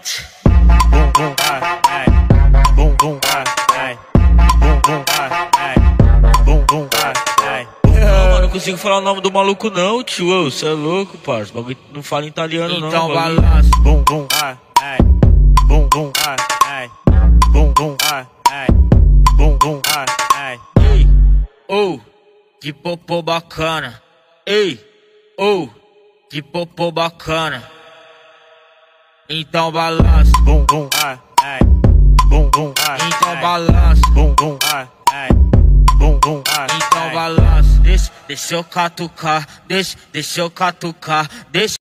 bate. Bum, bum, ai, Bum, bum, ai, Bum, bum, ai, Bum, bum, ai, Não, mano, consigo falar o nome do maluco, não, tio. Você é louco, parça. Bagulho não fala italiano, não. Então balança. Bum, bum, ai, ai. Bum, bum, ai, ai. Bum, bum, ai, ai. Bum, bum, ai, ai. Ei, oh, que popô bacana. Ei, oh, que popô bacana. Então balança, bum bum, ai, ai. Bum bum, ai. Então balança, bum bum, ai, ai. Bum bum, ai. Então balança, deixa, deixa eu catucar, deixa, deixa eu catucar, deixa.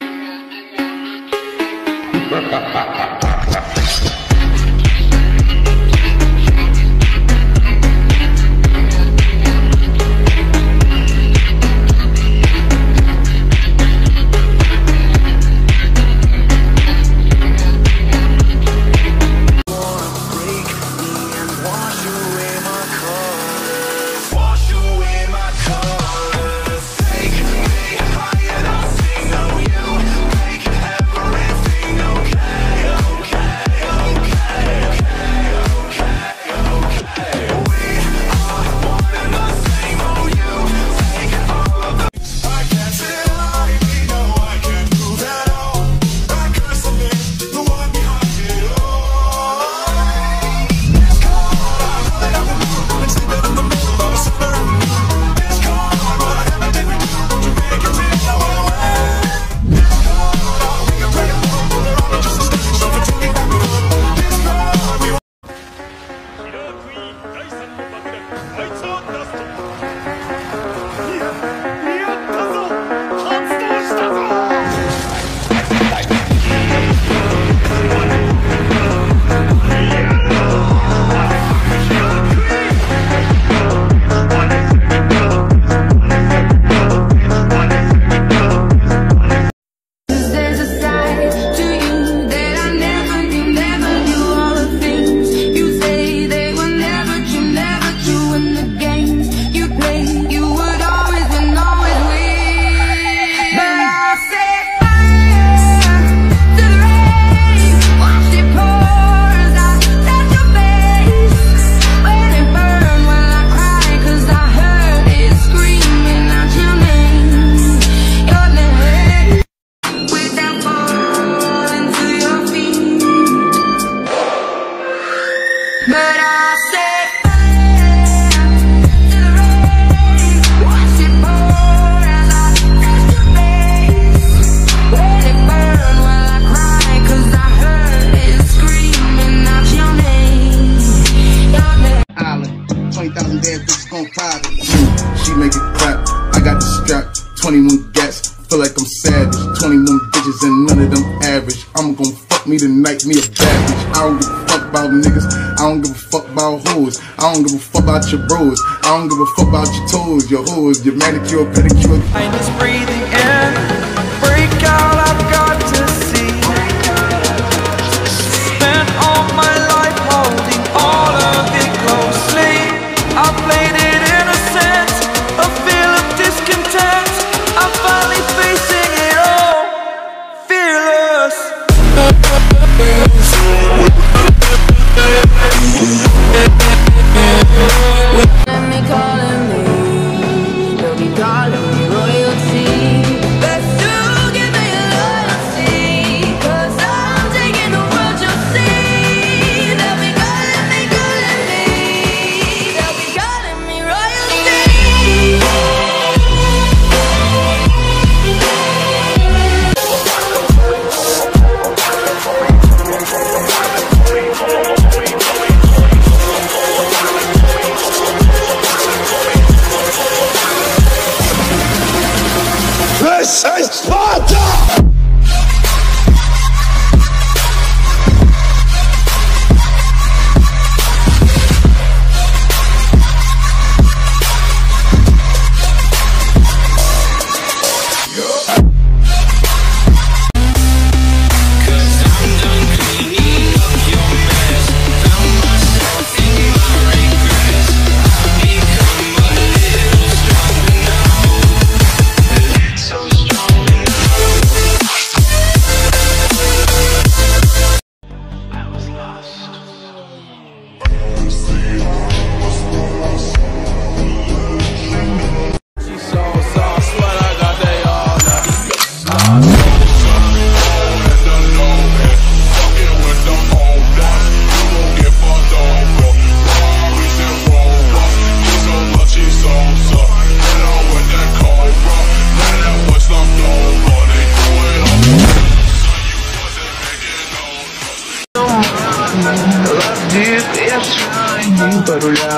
and none of them average. I'm gonna fuck me tonight, me a bad bitch. I don't give a fuck about niggas. I don't give a fuck about hoes. I don't give a fuck about your bros. I don't give a fuck about your toes, your hoes, your manicure, pedicure. I'm just breathing.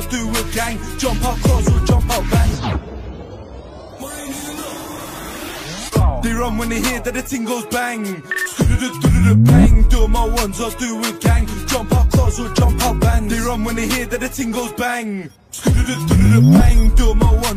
Cause do a gang Jump out because we'll jump out bang They run when they hear that the ting goes bang Bang, do my ones, I'll do a gang Jump out cars or jump out bang They run when they hear that the ting goes bang Bang, do my ones